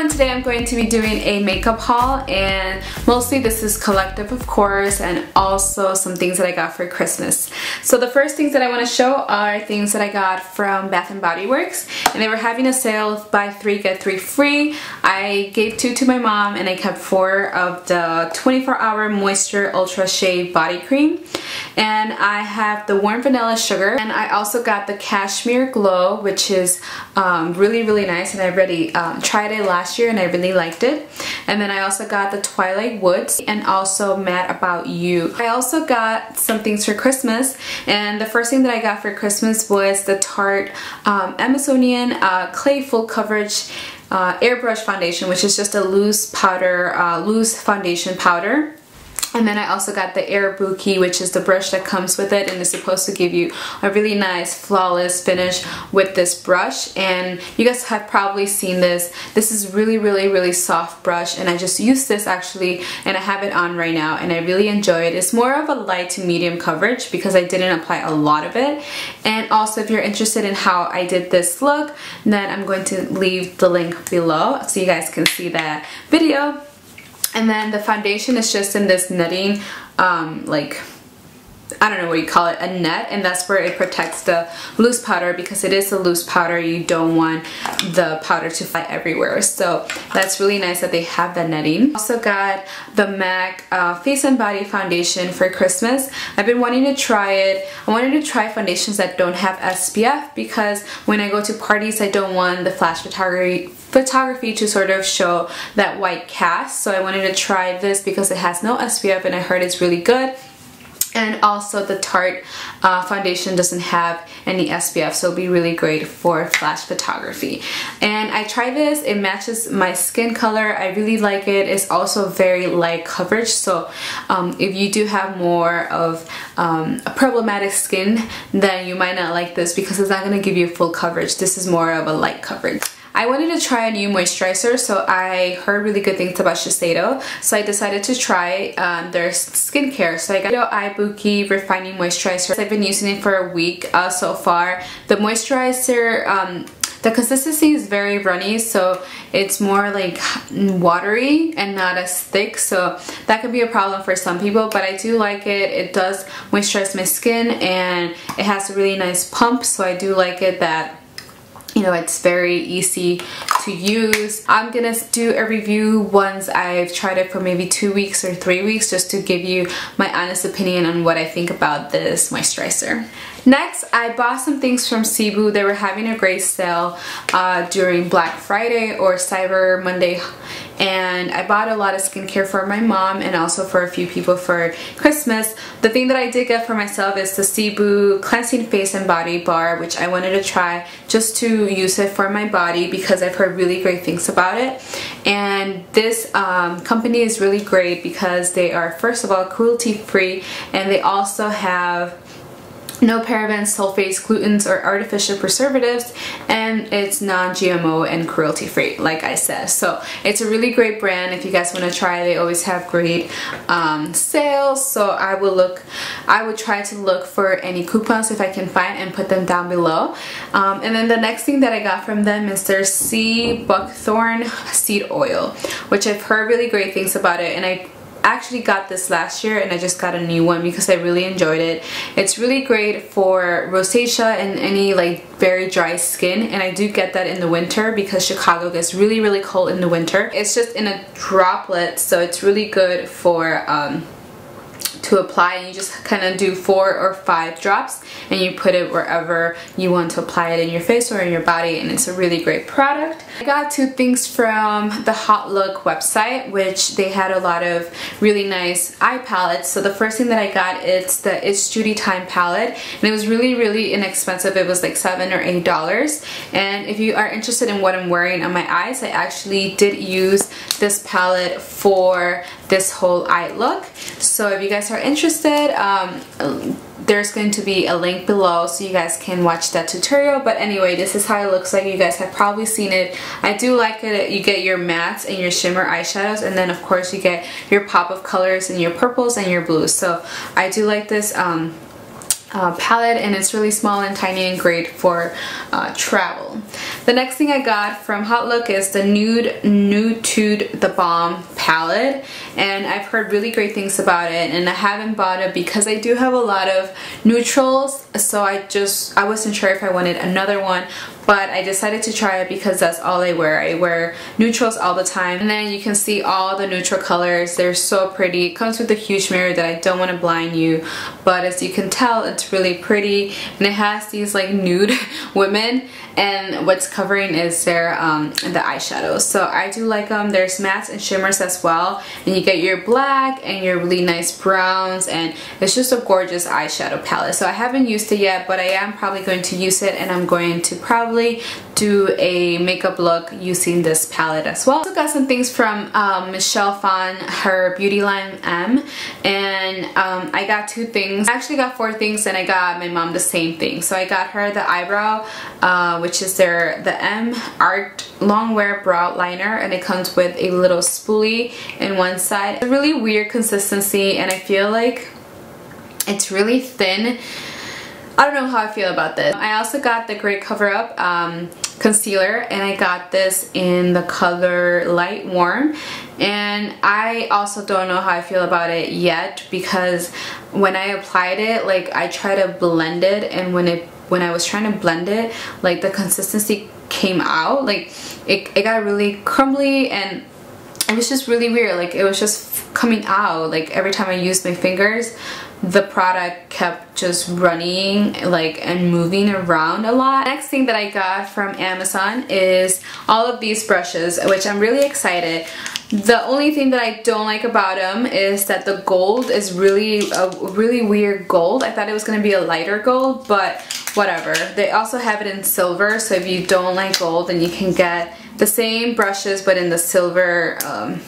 everyone, today I'm going to be doing a makeup haul and mostly this is collective of course and also some things that I got for Christmas. So the first things that I want to show are things that I got from Bath & Body Works and they were having a sale buy three get three free. I gave two to my mom and I kept four of the 24 hour moisture ultra shea body cream and I have the warm vanilla sugar and I also got the cashmere glow which is um, really really nice and I already um, tried it last year and I really liked it and then I also got the Twilight Woods and also Mad About You. I also got some things for Christmas and the first thing that I got for Christmas was the Tarte um, Amazonian uh, Clay Full Coverage uh, Airbrush Foundation which is just a loose powder, uh, loose foundation powder and then I also got the Airbuki, which is the brush that comes with it and is supposed to give you a really nice flawless finish with this brush. And you guys have probably seen this. This is really, really, really soft brush and I just used this actually and I have it on right now and I really enjoy it. It's more of a light to medium coverage because I didn't apply a lot of it. And also if you're interested in how I did this look, then I'm going to leave the link below so you guys can see that video. And then the foundation is just in this netting, um, like I don't know what you call it, a net, and that's where it protects the loose powder because it is a loose powder. You don't want the powder to fly everywhere. So that's really nice that they have that netting. Also got the MAC uh, Face and Body Foundation for Christmas. I've been wanting to try it. I wanted to try foundations that don't have SPF because when I go to parties, I don't want the flash photography photography to sort of show that white cast. So I wanted to try this because it has no SPF and I heard it's really good. And also the Tarte uh, foundation doesn't have any SPF so it'll be really great for flash photography. And I tried this it matches my skin color I really like it. It's also very light coverage so um, if you do have more of um, a problematic skin then you might not like this because it's not going to give you full coverage. This is more of a light coverage I wanted to try a new moisturizer so I heard really good things about Shiseido. So I decided to try um, their skincare. So I got the Ibuki Refining Moisturizer. I've been using it for a week uh, so far. The moisturizer um, the consistency is very runny so it's more like watery and not as thick. So that could be a problem for some people but I do like it. It does moisturize my skin and it has a really nice pump so I do like it that you know it's very easy to use. I'm gonna do a review once i've tried it for maybe two weeks or three weeks just to give you my honest opinion on what i think about this moisturizer Next, I bought some things from Sibu. They were having a great sale uh, during Black Friday or Cyber Monday and I bought a lot of skincare for my mom and also for a few people for Christmas. The thing that I did get for myself is the Sibu Cleansing Face and Body Bar which I wanted to try just to use it for my body because I've heard really great things about it and this um, company is really great because they are first of all cruelty free and they also have no parabens, sulfates, glutens, or artificial preservatives, and it's non-GMO and cruelty-free, like I said. So it's a really great brand. If you guys want to try, they always have great um, sales. So I will look, I would try to look for any coupons if I can find and put them down below. Um, and then the next thing that I got from them is their sea buckthorn seed oil, which I've heard really great things about it, and I actually got this last year and I just got a new one because I really enjoyed it. It's really great for rosacea and any like very dry skin and I do get that in the winter because Chicago gets really really cold in the winter. It's just in a droplet so it's really good for um, to apply and you just kind of do four or five drops and you put it wherever you want to apply it in your face or in your body and it's a really great product. I got two things from the HauteLook website which they had a lot of really nice eye palettes. So the first thing that I got is the It's Judy Time palette and it was really really inexpensive. It was like seven or eight dollars. And if you are interested in what I'm wearing on my eyes I actually did use this palette for this whole eye look so if you guys are interested, um, there's going to be a link below so you guys can watch that tutorial. But anyway, this is how it looks like. You guys have probably seen it. I do like it. You get your mattes and your shimmer eyeshadows and then of course you get your pop of colors and your purples and your blues. So I do like this. Um, uh, palette and it's really small and tiny and great for uh, travel. The next thing I got from HauteLook is the Nude Nudetude The Balm palette and I've heard really great things about it and I haven't bought it because I do have a lot of neutrals so I just I wasn't sure if I wanted another one but I decided to try it because that's all I wear. I wear neutrals all the time and then you can see all the neutral colors. They're so pretty. It comes with a huge mirror that I don't want to blind you but as you can tell it's really pretty and it has these like nude women and what's covering is their um, the eyeshadows. So I do like them. There's mattes and shimmers as well and you get your black and your really nice browns and it's just a gorgeous eyeshadow palette. So I haven't used it yet but I am probably going to use it and I'm going to probably do a makeup look using this palette as well. Also got some things from um, Michelle Phan, her beauty line EM, and um, I got two things. I actually got four things and I got my mom the same thing. So I got her the eyebrow, uh, which is their the EM Art Long Wear Brow Liner, and it comes with a little spoolie in one side. It's a really weird consistency, and I feel like it's really thin I don't know how I feel about this. I also got the Great Cover Up um, concealer and I got this in the color Light Warm and I also don't know how I feel about it yet because when I applied it like I try to blend it and when it when I was trying to blend it like the consistency came out like it, it got really crumbly and it was just really weird like it was just coming out like every time I used my fingers the product kept just running like and moving around a lot. Next thing that I got from Amazon is all of these brushes which I'm really excited. The only thing that I don't like about them is that the gold is really a really weird gold. I thought it was going to be a lighter gold but whatever. They also have it in silver so if you don't like gold then you can get the same brushes but in the silver um,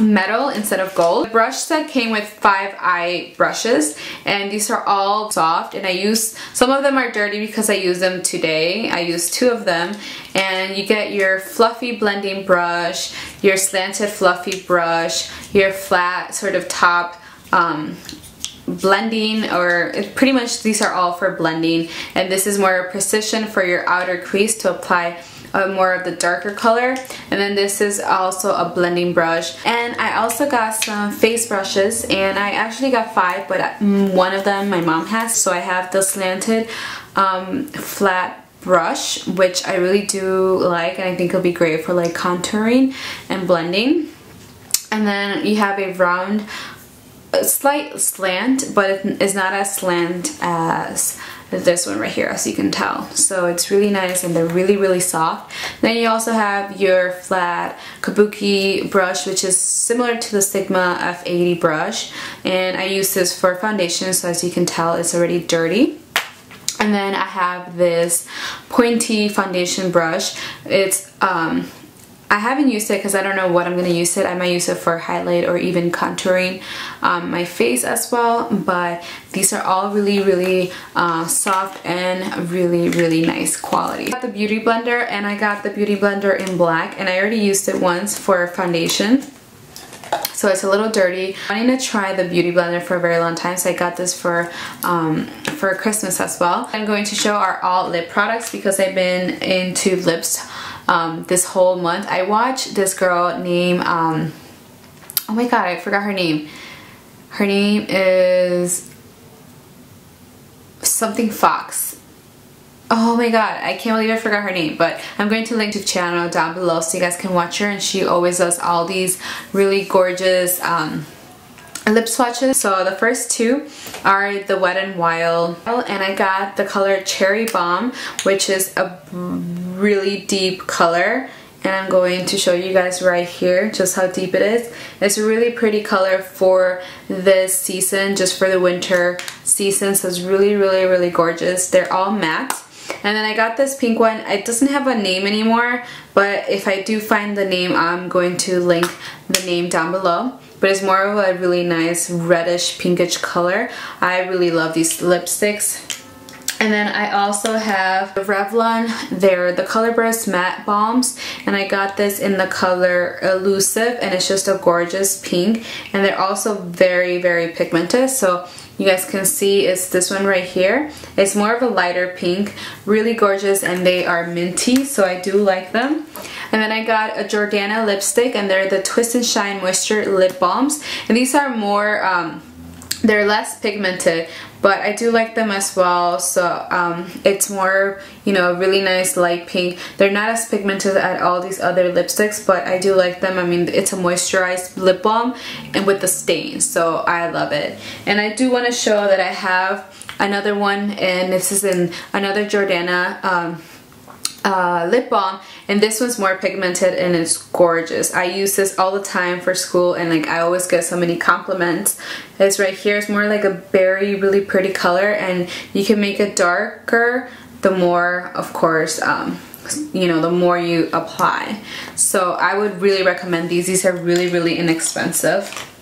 metal instead of gold. The brush set came with five eye brushes and these are all soft and I use, some of them are dirty because I use them today. I use two of them and you get your fluffy blending brush, your slanted fluffy brush, your flat sort of top um, blending or pretty much these are all for blending and this is more precision for your outer crease to apply uh, more of the darker color. And then this is also a blending brush. And I also got some face brushes and I actually got five but one of them my mom has. So I have the slanted um, flat brush which I really do like and I think it'll be great for like contouring and blending. And then you have a round a slight slant but it's not as slant as this one right here as you can tell. So it's really nice and they're really really soft. Then you also have your flat kabuki brush which is similar to the Sigma F80 brush. And I use this for foundation so as you can tell it's already dirty. And then I have this pointy foundation brush. It's um, I haven't used it because I don't know what I'm going to use it. I might use it for highlight or even contouring um, my face as well. But these are all really, really uh, soft and really, really nice quality. I got the Beauty Blender and I got the Beauty Blender in black and I already used it once for foundation. So it's a little dirty. I'm wanting to try the Beauty Blender for a very long time, so I got this for um, for Christmas as well. I'm going to show our all lip products because I've been into lips um, this whole month. I watched this girl named, um, oh my god, I forgot her name. Her name is something Fox. Oh my god, I can't believe I forgot her name, but I'm going to link to channel down below so you guys can watch her and she always does all these really gorgeous um, lip swatches. So the first two are the Wet n Wild and I got the color Cherry Bomb which is a really deep color and I'm going to show you guys right here just how deep it is. It's a really pretty color for this season, just for the winter season, so it's really, really, really gorgeous. They're all matte. And then I got this pink one. It doesn't have a name anymore, but if I do find the name, I'm going to link the name down below but it's more of a really nice reddish pinkish color. I really love these lipsticks. And then I also have the Revlon, they're the Color Burst Matte Balms and I got this in the color Elusive and it's just a gorgeous pink and they're also very very pigmented so you guys can see it's this one right here. It's more of a lighter pink, really gorgeous and they are minty so I do like them. And then I got a Jordana lipstick and they're the Twist and Shine Moisture Lip Balms. And these are more um, they're less pigmented but I do like them as well. So um, it's more you know really nice light pink. They're not as pigmented as all these other lipsticks but I do like them. I mean it's a moisturized lip balm and with the stain so I love it. And I do want to show that I have another one and this is in another Jordana um, uh, lip balm and this one's more pigmented and it's gorgeous. I use this all the time for school and like I always get so many compliments. This right here is more like a berry really pretty color and you can make it darker the more of course um, you know the more you apply. So I would really recommend these. These are really really inexpensive.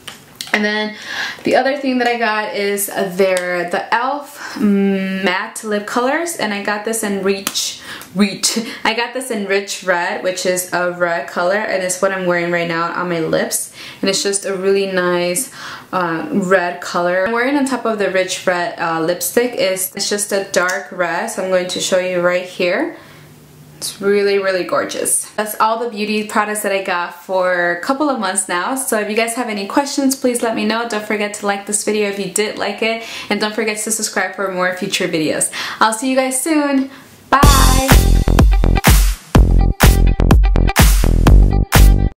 And then the other thing that I got is their the e.l.f. matte lip colors and I got this in Reach Reach. I got this in Rich Red which is a red color and it's what I'm wearing right now on my lips and it's just a really nice uh, red color. I'm wearing on top of the Rich Red uh, lipstick is it's just a dark red so I'm going to show you right here. It's really, really gorgeous. That's all the beauty products that I got for a couple of months now. So if you guys have any questions, please let me know. Don't forget to like this video if you did like it. And don't forget to subscribe for more future videos. I'll see you guys soon. Bye!